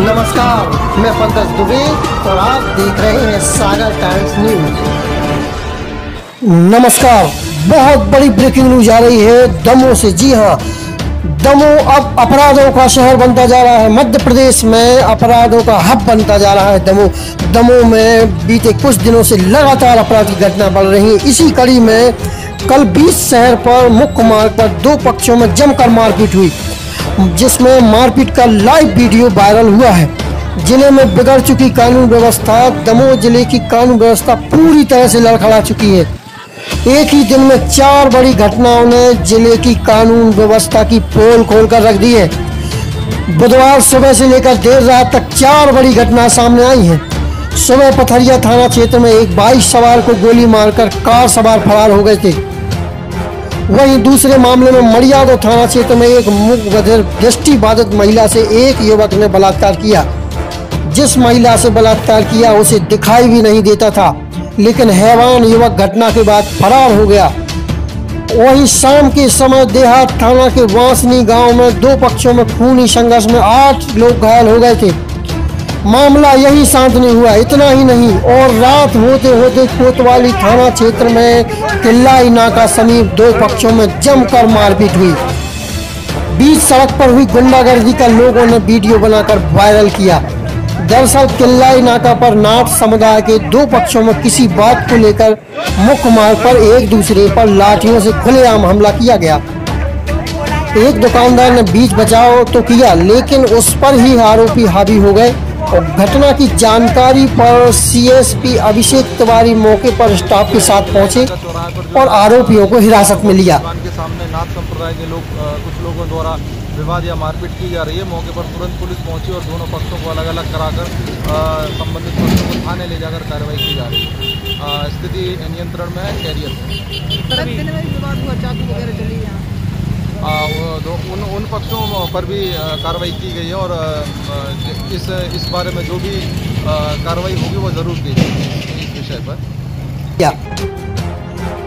नमस्कार, मैं पंकज दुबे और आप देख रहे हैं सागर टाइम्स न्यूज़। नमस्कार, बहुत बड़ी ब्रेकिंग न्यूज़ आ रही है दमोह से। जी हाँ दमोह अब अपराधों का शहर बनता जा रहा है। मध्य प्रदेश में अपराधों का हब बनता जा रहा है दमोह दमोह में बीते कुछ दिनों से लगातार अपराध की घटना बढ़ रही है। इसी कड़ी में कल 20 शहर पर मुख्य मार्ग पर दो पक्षों में जमकर मारपीट हुई। जिसमें मारपीट का लाइव वीडियो वायरल हुआ है। ज़िले में बिगड़ चुकी कानून व्यवस्था, दमोह ज़िले की कानून व्यवस्था पूरी तरह से लड़खड़ा चुकी है। एक ही दिन में चार बड़ी घटनाओं ने ज़िले की कानून व्यवस्था की पोल खोल कर रख दी है। बुधवार सुबह से लेकर देर रात तक चार बड़ी घटना सामने आई हैं। सुबह पथरिया थाना क्षेत्र में एक बाइक सवार को गोली मारकर कार सवार फरार हो गए थे। वहीं दूसरे मामले में मड़ियादो थाना क्षेत्र में एक मुख दृष्टि बाधित महिला से एक युवक ने बलात्कार किया। जिस महिला से बलात्कार किया, उसे दिखाई भी नहीं देता था, लेकिन हैवान युवक घटना के बाद फरार हो गया। वहीं शाम के समय देहात थाना के वांसनी गाँव में दो पक्षों में खूनी संघर्ष में आठ लोग घायल हो गए थे। मामला यही शांत नहीं हुआ, इतना ही नहीं। और रात होते होते कोतवाली थाना क्षेत्र में किल्लाई नाका समीप दो पक्षों में जमकर मारपीट हुई। बीच सड़क पर हुई गुंडागर्दी का लोगों ने वीडियो बनाकर वायरल किया। दरअसल किला इनाका पर नाथ समुदाय के दो पक्षों में किसी बात को लेकर मुख्य मार्ग पर एक दूसरे पर लाठियों से खुलेआम हमला किया गया। एक दुकानदार ने बीच बचाव तो किया, लेकिन उस पर ही आरोपी हावी हो गए। घटना की जानकारी पर सीएसपी अभिषेक तिवारी मौके पर स्टाफ के साथ पहुँचे और आरोपियों को हिरासत में लिया। के सामने नाथ संप्रदाय के लोग कुछ लोगों द्वारा विवाद या मारपीट की जा रही है। मौके पर तुरंत पुलिस पहुँची और दोनों पक्षों को अलग अलग कराकर संबंधित पक्षों को थाने ले जाकर कार्रवाई की जा रही है। स्थिति नियंत्रण में है कैरियर में उन उन पक्षों पर भी कार्रवाई की गई है और इस इस बारे में जो भी कार्रवाई होगी वो ज़रूर की जाएगी इस विषय पर। किया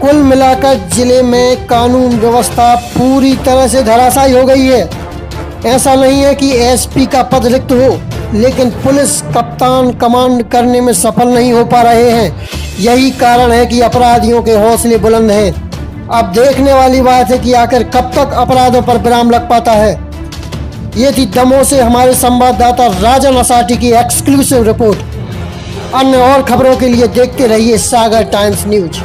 कुल मिलाकर ज़िले में कानून व्यवस्था पूरी तरह से धराशायी हो गई है। ऐसा नहीं है कि एसपी का पद रिक्त हो, लेकिन पुलिस कप्तान कमांड करने में सफल नहीं हो पा रहे हैं। यही कारण है कि अपराधियों के हौसले बुलंद हैं। अब देखने वाली बात है कि आखिर कब तक अपराधों पर विराम लग पाता है? ये थी दमो से हमारे संवाददाता राजन असाटी की एक्सक्लूसिव रिपोर्ट अन्य और खबरों के लिए देखते रहिए सागर टाइम्स न्यूज़।